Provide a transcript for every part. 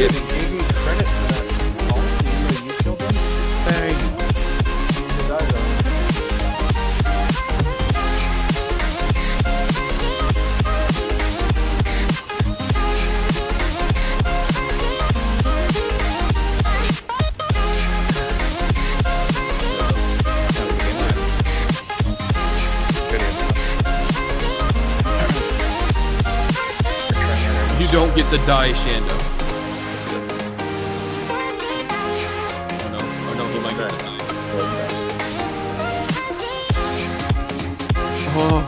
Gave me credit for that. You. You don't get the die, Shanda. Oh.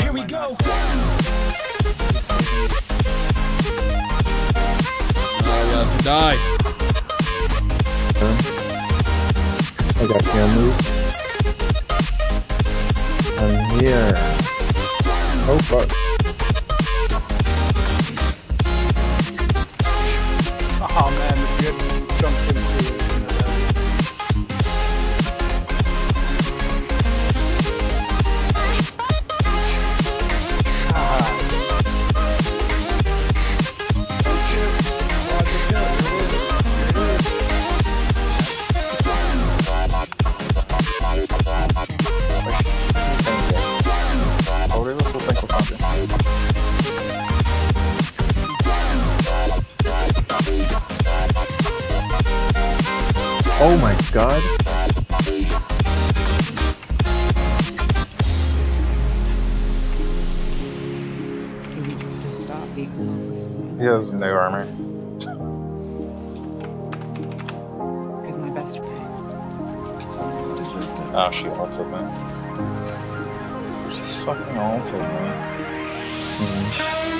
Here we go. Oh, left to die. I got your move. I'm here. Oh fuck. Oh my god. Just stop being. He has no armor. Because my best friend. Oh, she ulted me. She's fucking ulted me. Fucking